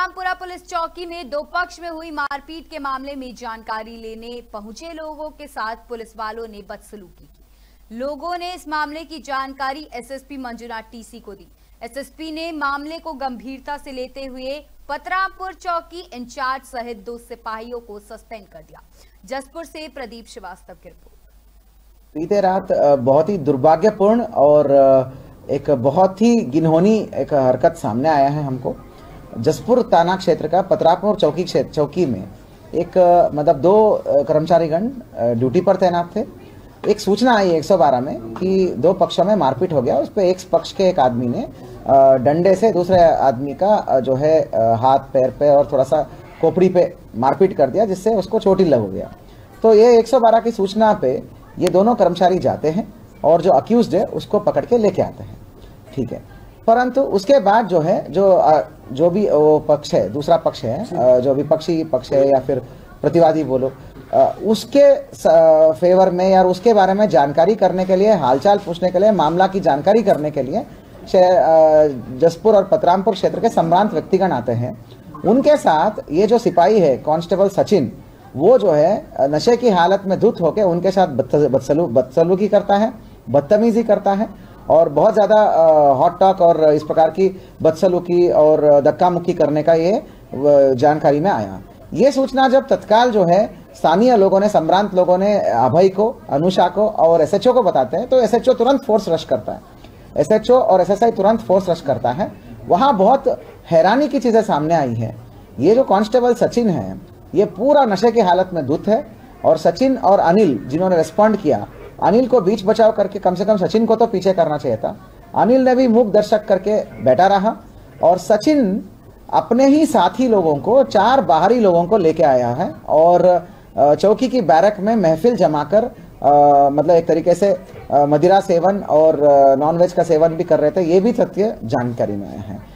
पतरामपुरा police चौकी में दो पक्ष में हुई मारपीट के मामले में जानकारी लेने पहुँचे लोगों के साथ पुलिस वालों ने बदसलूकी की। लोगों ने इस मामले की जानकारी एसएसपी मंजुनाथ टीसी को दी। एसएसपी ने मामले को गंभीरता से लेते हुए पतरामपुर चौकी इंचार्ज सहित दो सिपाहियों को सस्पेंड कर दिया। जसपुर से प्रदीप श्रीवास्तव की रिपोर्ट। बीते रात बहुत ही दुर्भाग्यपूर्ण और एक बहुत ही गिनहोनी एक हरकत सामने आया है हमको। जसपुर थाना क्षेत्र का पतरापुर चौकी क्षेत्र, चौकी में एक मतलब दो कर्मचारीगण ड्यूटी पर तैनात थे। एक सूचना आई 112 में कि दो पक्षों में मारपीट हो गया उस पर एक पक्ष के एक आदमी ने डंडे से दूसरे आदमी का जो है हाथ, पैर पे और थोड़ा सा कोपड़ी पे मारपीट कर दिया, जिससे उसको चोटिल लग गया। तो ये 112 की सूचना पे ये दोनों कर्मचारी जाते हैं और जो अक्यूज है, उसको पकड़ के लेके आते हैं। ठीक है। परंतु उसके बाद जो है, जो जो भी वो पक्ष है दूसरा पक्ष है जो। विपक्षी पक्ष है या फिर प्रतिवादी बोलो उसके फेवर में या उसके बारे में जानकारी करने के लिए हालचाल पूछने के लिए मामला की जानकारी करने के लिए जसपुर और पतरामपुर क्षेत्र के सम्रांत व्यक्तिगण आते हैं। उनके साथ ये जो सिपाही है कांस्टेबल सचिन वो जो है नशे की हालत में धुत होकर उनके साथ बदसलूकी करता है बदतमीजी करता है और बहुत ज़्यादा हॉट टॉक और इस प्रकार की बदसलूकी और धक्का मुक्की करने का ये जानकारी में आया। ये सूचना जब तत्काल जो है, स्थानीय लोगों ने सम्रांत लोगों ने अभय को, अनुषा को और एसएचओ को बताते हैं तो एसएचओ तुरंत फोर्स रश करता है। एसएचओ और एसएसआई तुरंत फोर्स रश करता है। वहाँ बहुत हैरानी की चीज़ें सामने आई है। ये जो कांस्टेबल सचिन है, ये पूरा नशे की हालत में धुत है और सचिन और अनिल, जिन्होंने रेस्पॉन्ड किया अनिल को बीच बचाव करके कम से कम सचिन को तो पीछे करना चाहिए था। अनिल ने भी मूक दर्शक करके बैठा रहा और सचिन अपने ही साथी लोगों को, चार बाहरी लोगों को लेके आया है और चौकी की बैरक में महफिल जमाकर मतलब एक तरीके से मदिरा सेवन और नॉनवेज का सेवन भी कर रहे थे, ये भी सत्य जानकारी में आए हैं।